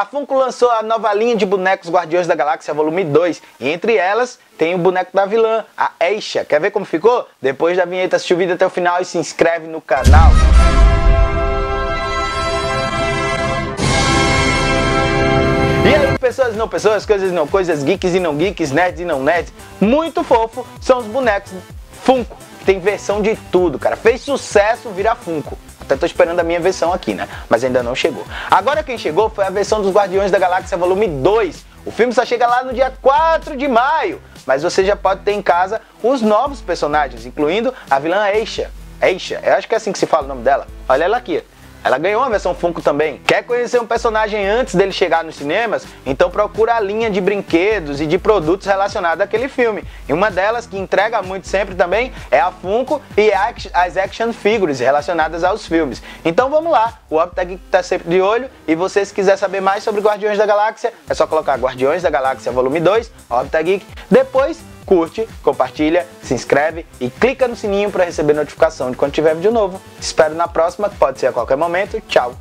A Funko lançou a nova linha de bonecos Guardiões da Galáxia Volume 2, e entre elas tem o boneco da vilã, a Eisha. Quer ver como ficou? Depois da vinheta, assiste o vídeo até o final e se inscreve no canal. E aí, pessoas e não pessoas, coisas e não coisas, geeks e não geeks, nerds e não nerds, muito fofo são os bonecos Funko, que tem versão de tudo, cara. Fez sucesso virar Funko. Até tô esperando a minha versão aqui, né? Mas ainda não chegou. Agora quem chegou foi a versão dos Guardiões da Galáxia Volume 2. O filme só chega lá no dia 4 de maio, mas você já pode ter em casa os novos personagens, incluindo a vilã Eisha. Eisha, eu acho que é assim que se fala o nome dela. Olha ela aqui. Ela ganhou uma versão Funko também. Quer conhecer um personagem antes dele chegar nos cinemas? Então procura a linha de brinquedos e de produtos relacionados àquele filme. E uma delas que entrega muito sempre também é a Funko e as action figures relacionadas aos filmes. Então vamos lá, o Optag está sempre de olho e você se quiser saber mais sobre Guardiões da Galáxia, é só colocar Guardiões da Galáxia Volume 2, Optag. Depois curte, compartilha, se inscreve e clica no sininho para receber notificação de quando tiver vídeo novo. Te espero na próxima, que pode ser a qualquer momento. Tchau!